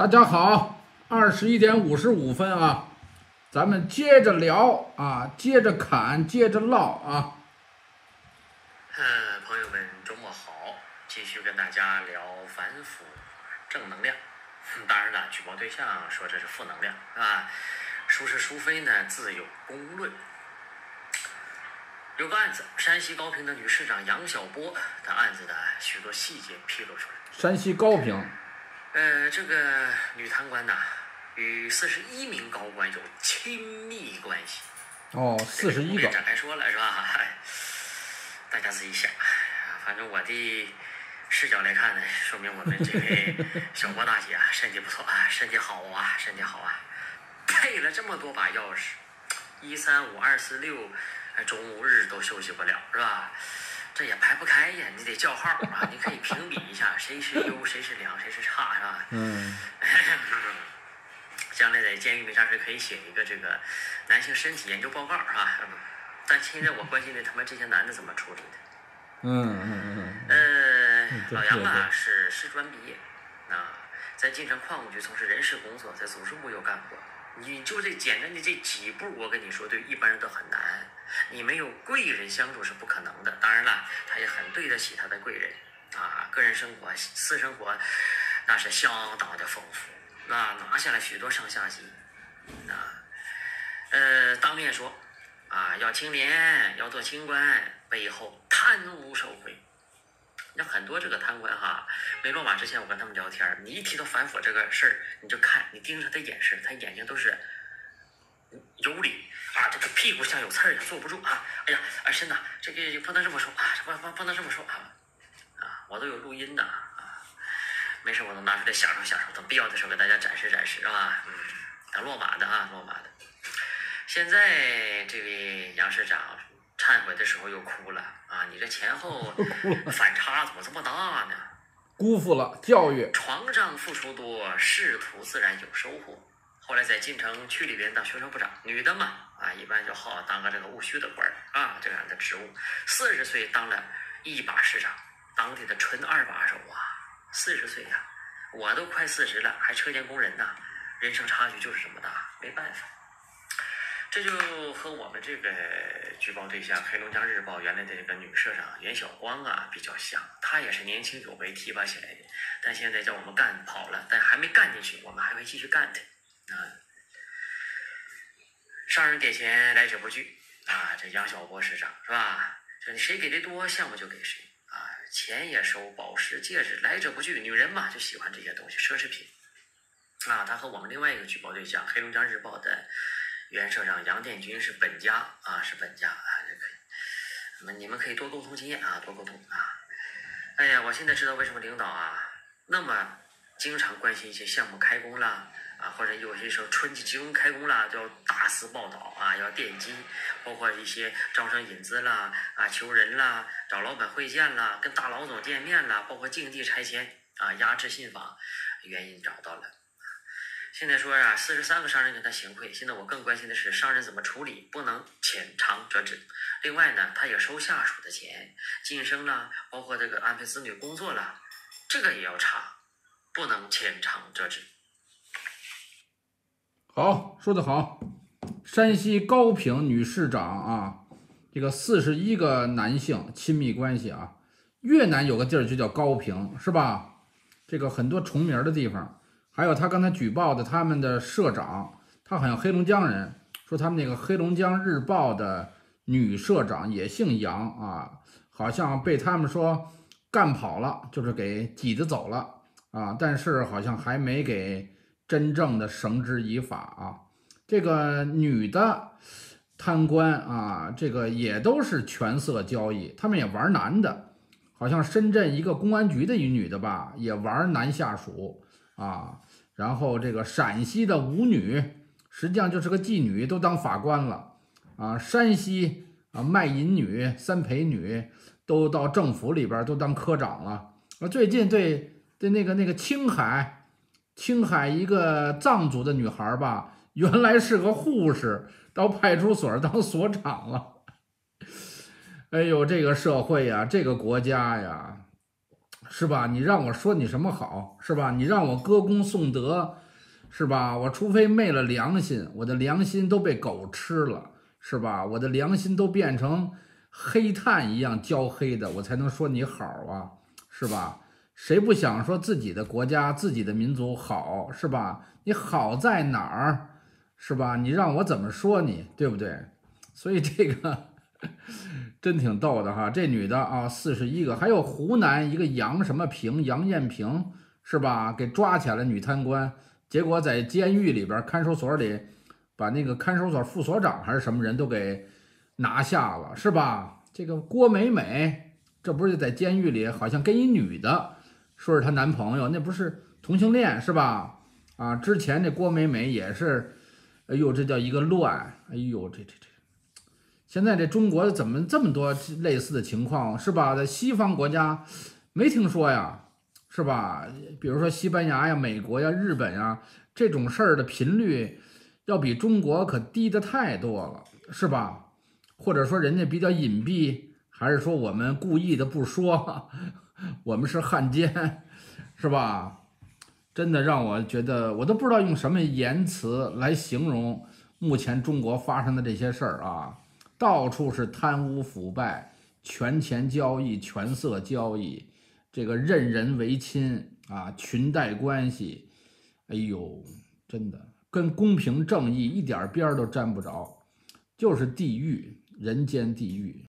大家好，二十一点五十五分啊，咱们接着聊啊，接着侃，接着唠啊。嗯，朋友们，周末好，继续跟大家聊反腐正能量。当然了，举报对象说这是负能量啊，孰是孰非呢？自有公论。有个案子，山西高平的女市长杨晓波的案子的许多细节披露出来。山西高平，呃，这个女贪官呐，与四十一名高官有亲密关系。哦，四十一个展开说了是吧？嗨 大家自己想。反正我的视角来看呢，说明我们这位 小郭大姐啊，身体不错啊，身体好啊，身体好啊，配了这么多把钥匙，一三五二四六，哎中午日都休息不了是吧？这也排不开呀，你得叫号啊，你可以评比一下谁是优，谁是良，谁是差是吧？嗯，将来在监狱没啥事可以写一个这个男性身体研究报告是吧？嗯，但现在我关心的他们这些男的怎么处理的。嗯嗯嗯呃老杨吧是师专毕业，啊，在晋城矿务局从事人事工作，在组织部又干过。你就这简单的这几步，我跟你说，对一般人都很难。你没有贵人相助是不可能的。当然了，他也很对得起他的贵人，啊，个人生活、私生活那是相当的丰富，那拿下了许多上下级，啊，呃，当面说，啊，要清廉，要做清官，背后贪污受贿。那很多这个贪官哈，没落马之前，我跟他们聊天，你一提到反腐这个事儿，你就看你盯着他的眼神，他眼睛都是有理啊，这个屁股像有刺儿，坐不住啊！哎呀，二婶呐，这个不能这么说啊，不不不能这么说啊啊！我都有录音的啊，没事我都拿出来享受享受，等必要的时候给大家展示展示啊，嗯，等落马的啊，落马的。现在这位杨市长忏悔的时候又哭了啊！你这前后 反差怎么这么大呢？辜负了教育，床上付出多，仕途自然有收获。后来在晋城区里边当学生部长，女的嘛啊，一般就好当个这个务虚的官儿啊，这样的职务。四十岁当了一把市长，当地的纯二把手啊，四十岁呀、我都快四十了，还车间工人呢，人生差距就是这么大，没办法。这就和我们这个举报对象黑龙江日报原来的这个女社长袁晓光啊比较像，她也是年轻有为提拔起来的，但现在叫我们干跑了，但还没干进去，我们还会继续干的啊。上人给钱，来者不拒啊，这杨晓波市长是吧？这谁给的多，项目就给谁啊，钱也收，宝石戒指，来者不拒，女人嘛就喜欢这些东西，奢侈品啊。他和我们另外一个举报对象黑龙江日报的。原社长杨殿军是本家啊，是本家啊，这可以。那你们可以多沟通经验啊，多沟通啊。哎呀，我现在知道为什么领导啊那么经常关心一些项目开工啦啊，或者有些时候春季集中开工啦，就要大肆报道啊，要奠基，包括一些招商引资啦啊，求人啦，找老板会见啦，跟大老总见面啦，包括竞地拆迁啊，压制信访，原因找到了。现在说呀、四十三个商人跟他行贿。现在我更关心的是商人怎么处理，不能浅尝辄止。另外呢，他也收下属的钱，晋升了，包括这个安排子女工作了，这个也要查，不能浅尝辄止。好，说得好。山西高平女市长啊，这个四十一个男性亲密关系啊，越南有个地儿就叫高平，是吧？这个很多重名的地方，还有他刚才举报的他们的社长，他好像黑龙江人，说他们那个黑龙江日报的女社长也姓杨啊，好像被他们说干跑了，就是给挤得走了啊，但是好像还没给真正的绳之以法啊。这个女的贪官啊，这个也都是权色交易，他们也玩男的，好像深圳一个公安局的一女的吧，也玩男下属啊。然后这个陕西的舞女，实际上就是个妓女，都当法官了啊。山西啊卖淫女、三陪女都到政府里边都当科长了。啊，最近对对那个那个青海，青海一个藏族的女孩吧。原来是个护士，到派出所当所长了。哎呦，这个社会呀，这个国家呀，是吧？你让我说你什么好，是吧？你让我歌功颂德，是吧？我除非昧了良心，我的良心都被狗吃了，是吧？我的良心都变成黑炭一样焦黑的，我才能说你好啊，是吧？谁不想说自己的国家、自己的民族好，是吧？你好在哪儿，是吧？你让我怎么说你，对不对？所以这个真挺逗的哈。这女的啊，四十一个，还有湖南一个杨什么平，杨艳平是吧？给抓起来了女贪官，结果在监狱里边看守所里，把那个看守所副所长还是什么人都给拿下了，是吧？这个郭美美，这不是在监狱里好像跟一女的。说是她男朋友，那不是同性恋是吧？啊，之前这郭美美也是，哎呦，这叫一个乱，哎呦，这这这，现在这中国怎么这么多类似的情况是吧？在西方国家没听说呀，是吧？比如说西班牙呀、美国呀、日本呀，这种事儿的频率要比中国可低的太多了，是吧？或者说人家比较隐蔽，还是说我们故意的不说？我们是汉奸，是吧？真的让我觉得，我都不知道用什么言辞来形容目前中国发生的这些事儿啊！到处是贪污腐败、权钱交易、权色交易，这个任人唯亲啊，裙带关系，哎呦，真的跟公平正义一点边儿都沾不着，就是地狱，人间地狱。